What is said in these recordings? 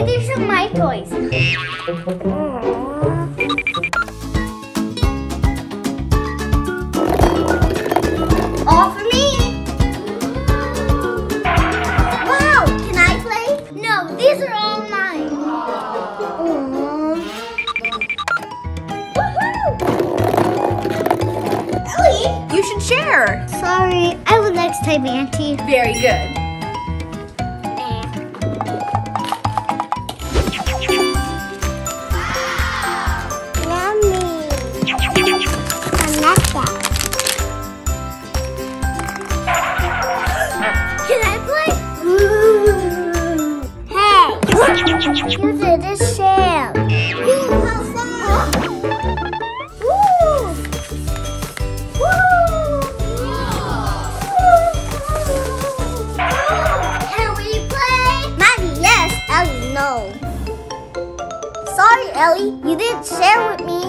Okay, these are my toys. All for me. Wow, can I play? No, these are all mine. Woohoo! Ellie, You should share. sorry, I will next time, Auntie. Very good. Ellie. You didn't share with me.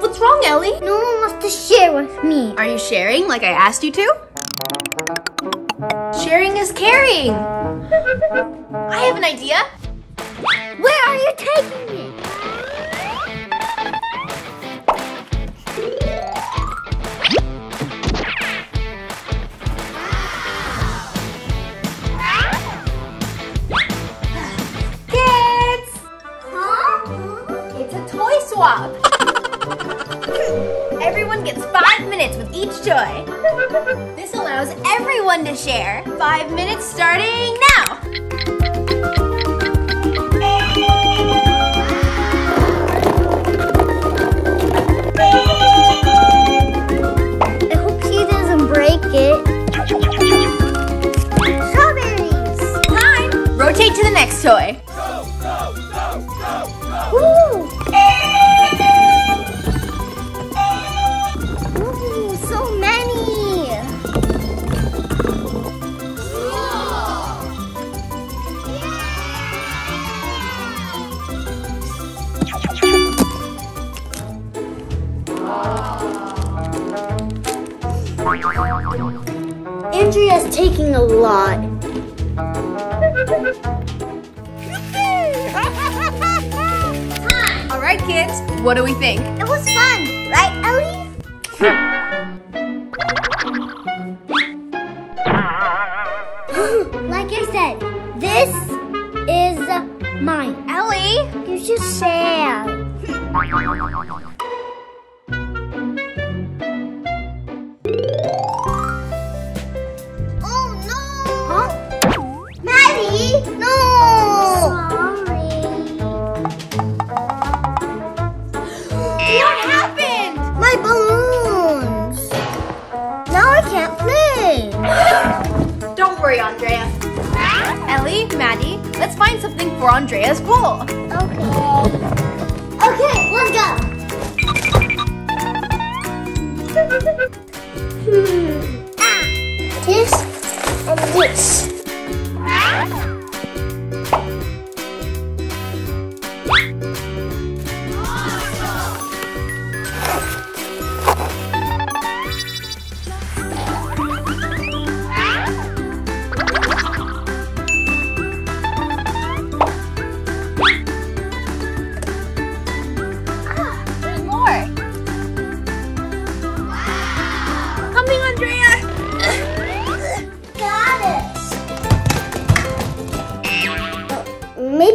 What's wrong, Ellie? No one wants to share with me. Are you sharing like I asked you to? Sharing is caring. I have an idea. Where are you taking me? Swap. Everyone gets five minutes with each toy. This allows everyone to share. Five minutes starting now. I hope she doesn't break it. Strawberries. Time. Rotate to the next toy. Andrea's taking a lot. All right, kids. What do we think? It was fun, right, Ellie? like I said, this is mine. Ellie. You should share. worry, Andrea. Ellie, Maddie, let's find something for Andrea's bowl. Okay. Okay, let's go. hmm. Ah, this and this.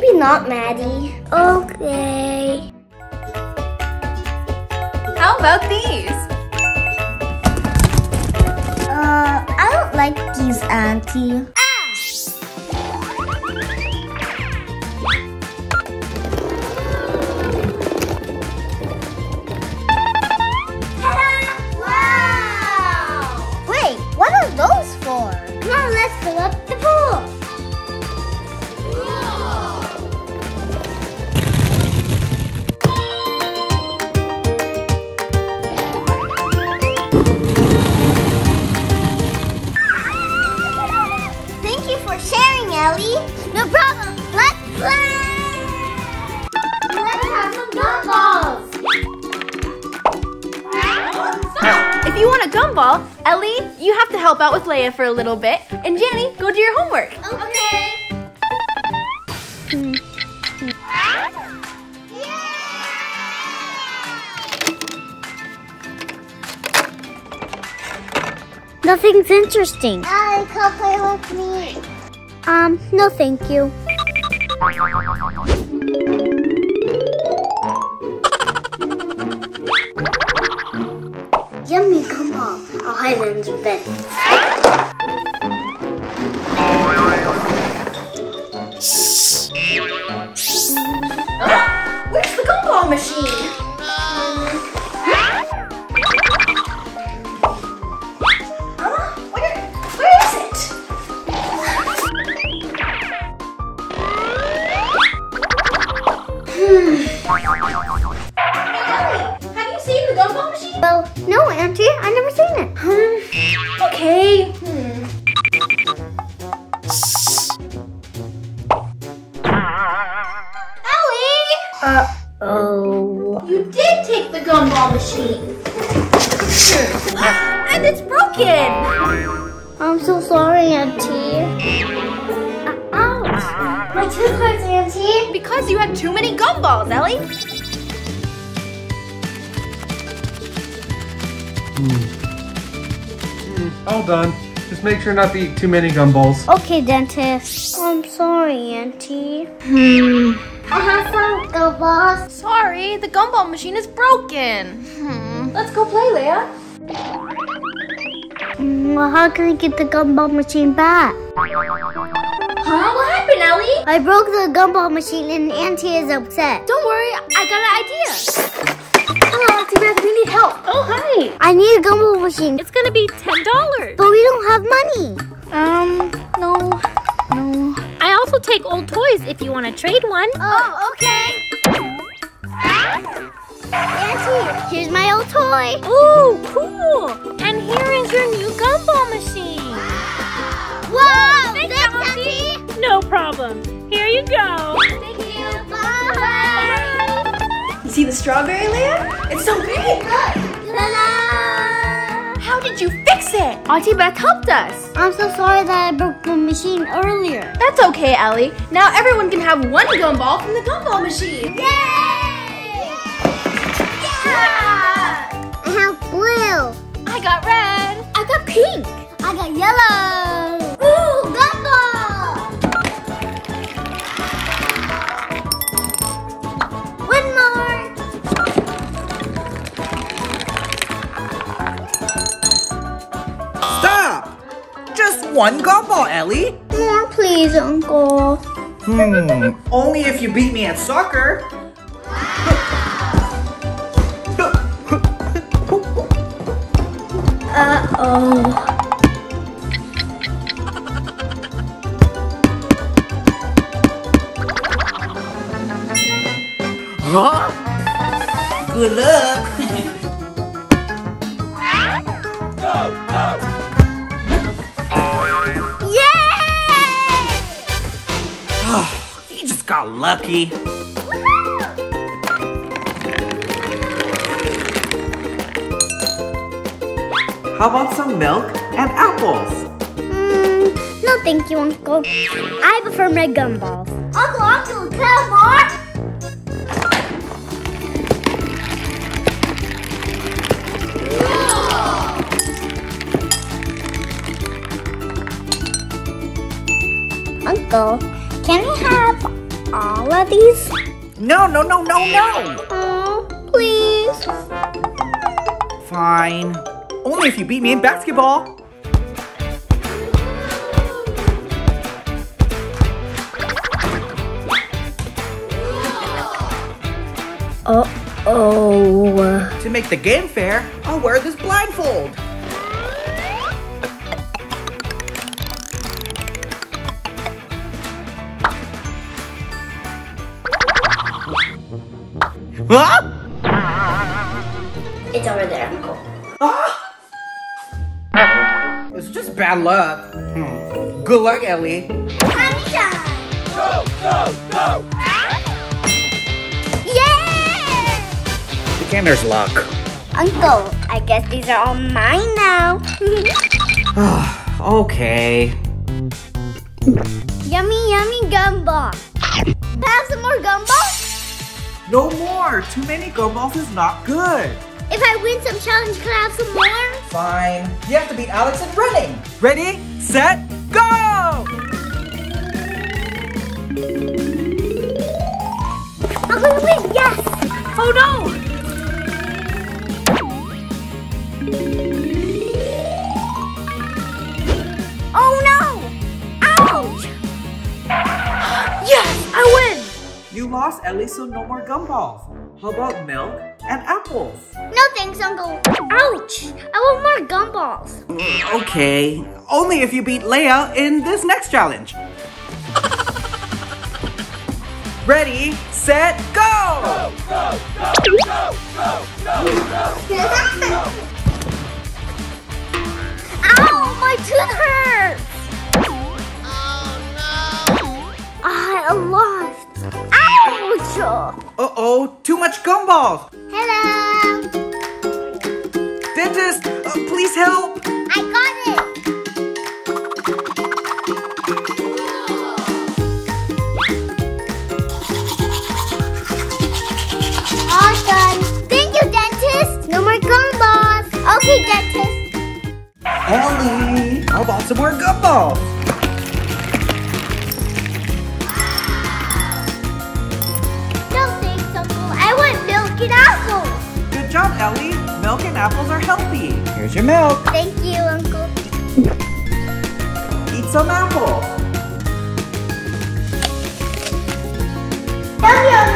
Maybe not, Maddie. Okay. How about these? Uh, I don't like these, Auntie. Help out with Leia for a little bit. And Jenny, go do your homework. Okay. Nothing's interesting. I come play with me. Um, no thank you. Yummy, come on. I'll hide the bed. Ah, where's the gumball machine? Huh? Well, no, Auntie. I never seen it. Hmm. Okay. Hmm. Ellie! Uh oh. You did take the gumball machine. and it's broken. I'm so sorry, Auntie. Uh, ouch! My tooth hurts, Auntie. Because you had too many gumballs, Ellie. All done. Just make sure not to eat too many gumballs. Okay, dentist. I'm sorry, Auntie. Hmm. I have some gumballs. Sorry, the gumball machine is broken. Hmm. Let's go play, Leia. Mm, well, how can I get the gumball machine back? Huh? What happened, Ellie? I broke the gumball machine and Auntie is upset. Don't worry, I got an idea. Auntie Beth, we need help. Oh, hi. I need a gumball machine, It's gonna be $10. but we don't have money. Um, no, no. I also take old toys if you want to trade one. Oh, okay. Auntie, here's my old toy. Ooh, cool. And here is your new gumball machine. Whoa! Thanks, Thanks. Auntie. No problem. Here you go. The strawberry, Leia? It's so big. Ta-da! How did you fix it? Auntie Beth helped us. I'm so sorry that I broke the machine earlier. That's okay, Ellie. Now everyone can have one gumball from the gumball machine. Yay! Yeah! I have blue. I got red. I got pink. I got yellow. One gumball, Ellie. More, please, Uncle. Hmm. Only if you beat me at soccer. Uh-oh. Huh? Good luck. Got lucky. How about some milk and apples? Mm, no, thank you, Uncle. I prefer my gumballs. Uncle, Uncle, come on. Uncle, can we have all of these? No, no, no, no, no. Oh, please. Fine. Only if you beat me in basketball. Uh-oh. To make the game fair, I'll wear this blindfold. Huh? It's over there, Uncle. Ah! It's just bad luck. Hmm. Good luck, Ellie. Go, go, go! Yeah! Beginner's luck. Uncle, I guess these are all mine now. okay. yummy, yummy gumball. Have some more gumball? No more. Too many gumballs is not good. If I win some challenge, can I have some more? Fine. You have to beat Alex in running. Ready, set, go! I'm gonna win, yes! Oh no! Lost, Ellie, so no more gumballs. How about milk and apples? No thanks, Uncle. Ouch! I want more gumballs. Mm, okay. Only if you beat Leia in this next challenge. Ready, set, go! Ow! My tooth hurts! Oh no! I lost. Uh-oh, too much gumballs. Hello! Dentist, uh, please help. I got it! All done. Thank you, dentist. No more gumballs. Okay, dentist. Ellie, how about some more gumballs? apples are healthy. Here's your milk. Thank you, Uncle. Eat some apples. Love you,